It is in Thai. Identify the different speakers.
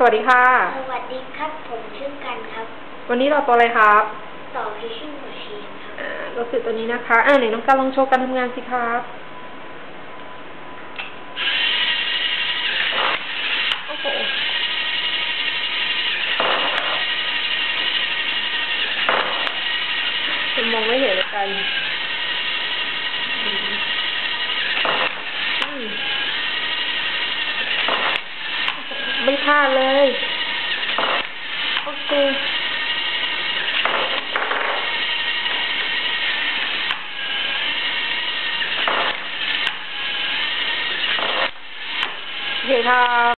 Speaker 1: สวัสดีค่ะ
Speaker 2: สวัสดีครับ ผมชื่อกันครับ
Speaker 1: วันนี้เราตัวอะไรครับ
Speaker 2: ต่อพิชิ่งมาชีนครับ
Speaker 1: อ่าเราสื่อตัวนี้นะคะ อ่าไหนน้องการลองโชว์การทำงานสิครับ โอ้โห จะมองไม่เห็นเลยกันอืมอืม ไม่พลาดเลย โอเคโอเคครับ